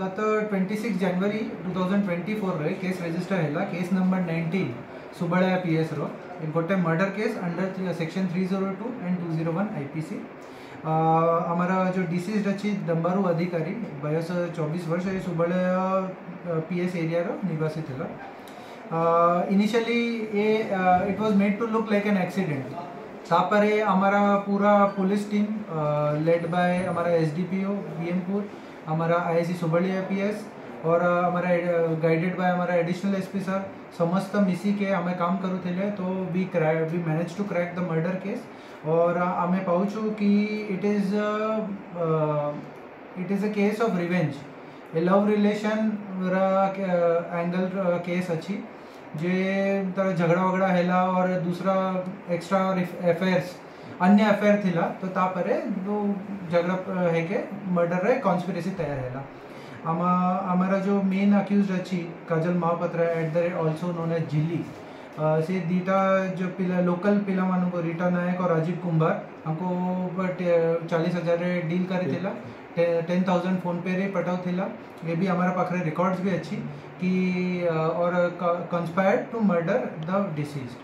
गत 26 जनवरी 2024 रे केस रेजिस्टर है केस नंबर 19 सुबड़ P S Rote murder case under section 302 and two zero one IPC आमर जो डिसीज्ड अच्छी दम्बारू अधिकारी बयस 24 वर्ष, ये सुबड़ पीएस एरिया रो निवासी थी initially it was made to look like an accident तापर आमरा पूरा पुलिस टीम लेड बाय आमरा एसडीपीओ डी पी हमारा आई सी पी एस और हमारा गाइडेड बाय हमारा एडिशनल एस पी सर समस्त मिसी के हमें काम करूँ थे तो we crack we manage to crack the murder case और आम पाऊँ कि it is it is a case of revenge a love relation angle case अच्छी, जे तर झगड़ा वगड़ा हैला और दूसरा एक्स्ट्रा अन्य अफेयर थिला तो तापरे वो झगड़ा है के मर्डर रे कॉन्स्पिरेसी तैयार आमा हमारा जो मेन अक्यूज अच्छी Kajal Mahapatra at the rate also known as Jhilli से दीटा जो पिला लोकल पिला मान को रीटा नायक और राजीव कुंभार हमको चालीस हज़ार डील करी थिला टेन थाउज़ेंड फ़ोन पे रे पटाव थिला। ये भी हमारा पाखरे रिकॉर्ड्स भी अच्छी कि और conspired to murder the deceased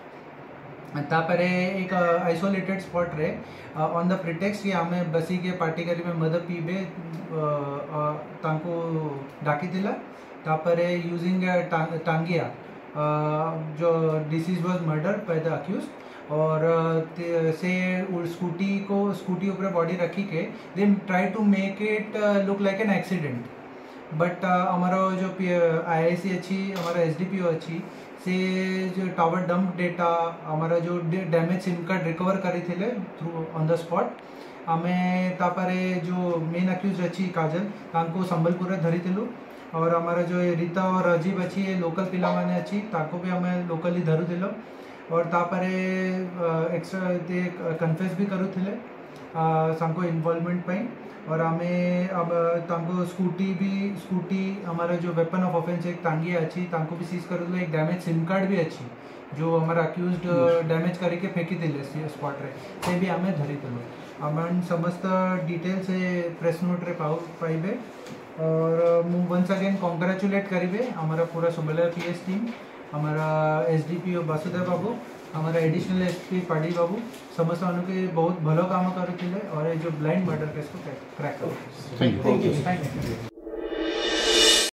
तापरे एक आइसोलेटेड स्पॉट रे ऑन द प्रिटेक्स कि आमे बसी के पार्टी करी में मद पीबे डाकी तापरे यूजिंग टांगिया। जो deceased was murder by the accused और से स्कूटी को स्कूटी ऊपर बॉडी रखी के they try to make it look like an accident but हमारा जो आई आई सी अच्छी एस डी पी ओ अच्छी, से जो टावर डंप डेटा हमारा जो डैमेज सिम कार्ड रिकवर करी थे थ्रू ऑन द स्पॉट आम तापरे जो मेन अक्यूज अच्छी काजल तांको संबलपुर धरी थिलु और हमारा जो रीता और अजीब अच्छी लोकल पिला मैंने अच्छी, ताको भी हमें लोकली धरू थिलो और तापरे एक्स्ट्रा दे कन्फेस भी सांको इन्वॉल्वमेंट पाई और हमें अब तांको स्कूटी भी स्कूटी हमारा जो वेपन ऑफ़ ऑफेंस एक तांगी अच्छी तांको भी सीज कर एक डैमेज सिम कार्ड भी अच्छी जो हमारा अक्यूज डैमेज करके फेंकी दे स्पॉट रे से भी हमें धरी थलो हमें समस्त डिटेल्स से प्रेस नोट रे पाइबे और वंस अगेन कॉन्ग्रेचुलेट करेंगे हमारा पूरा पी एस टीम हमारा S D P Vasudev Babu हमारा एडिशनल एस पी पाड़ी बाबू समस्त मान के बहुत भल कम करुले और ये जो ब्लाइंड मर्डर केस को क्रैक कर थैंक यू थैंक यू